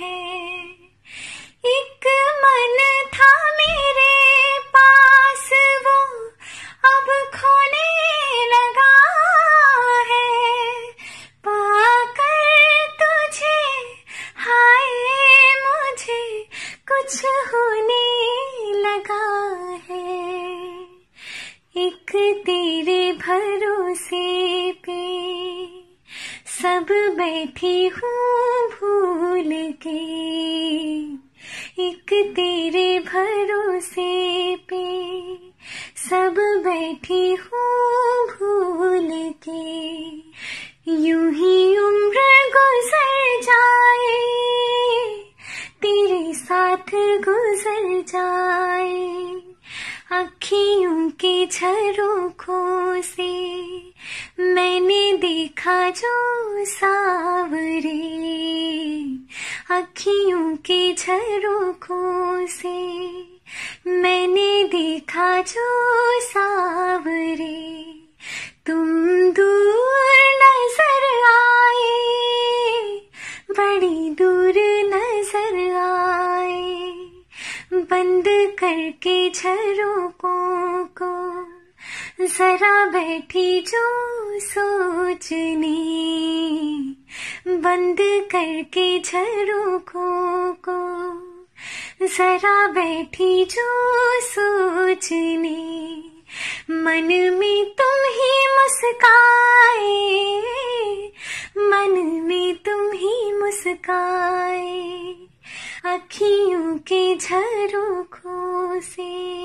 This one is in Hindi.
है। एक मन था मेरे पास, वो अब खोने लगा है। पाकर तुझे, हाय मुझे कुछ होने लगा है। एक तेरे भरोसे पे सब बैठी हूँ भू भरोसे पे सब बैठी हूँ भूल के। यूँ ही उम्र गुजर जाए, तेरे साथ गुजर जाए। अखियों के झरोखों से मैंने देखा जो सावरे। अखियों के झरोखों से। मैंने देखा जो सावरे। तुम दूर नज़र आए, बड़ी दूर नज़र आए। बंद करके झरोकों को जरा बैठी जो सोचने। बंद करके झरोकों को जरा बैठी जो सोचने। मन में तुम ही मुस्काए, मन में तुम ही मुस्काए अखियों के झरोखों से।